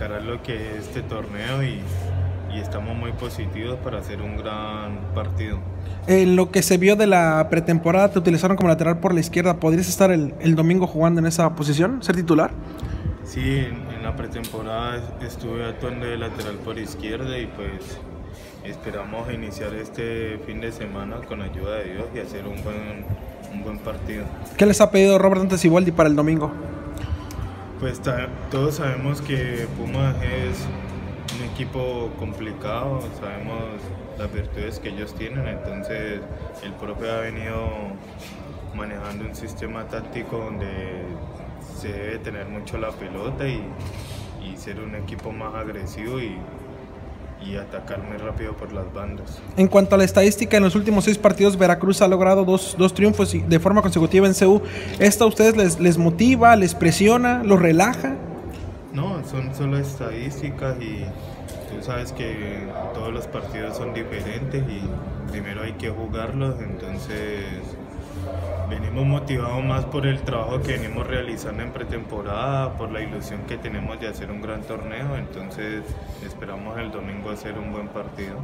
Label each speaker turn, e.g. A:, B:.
A: encarar lo que es este torneo y, y estamos muy positivos para hacer un gran partido.
B: En lo que se vio de la pretemporada, te utilizaron como lateral por la izquierda. ¿Podrías estar el, el domingo jugando en esa posición, ser titular?
A: Sí, en, en la pretemporada es- estuve actuando de lateral por izquierda y pues esperamos iniciar este fin de semana con ayuda de Dios y hacer un buen, un buen partido.
B: ¿Qué les ha pedido Robert Dantes Siboldi para el domingo?
A: Pues todos sabemos que Pumas es un equipo complicado, sabemos las virtudes que ellos tienen, entonces el profe ha venido manejando un sistema táctico donde se debe tener mucho la pelota y, y ser un equipo más agresivo y, y atacar muy rápido por las bandas.
B: En cuanto a la estadística, en los últimos seis partidos Veracruz ha logrado dos, dos triunfos de forma consecutiva en CU. ¿Esto a ustedes les, les motiva, les presiona, los relaja?
A: No, son solo estadísticas y tú sabes que todos los partidos son diferentes y primero hay que jugarlos, entonces venimos motivados más por el trabajo que venimos realizando en pretemporada, por la ilusión que tenemos de hacer un gran torneo, entonces esperamos el domingo hacer un buen partido.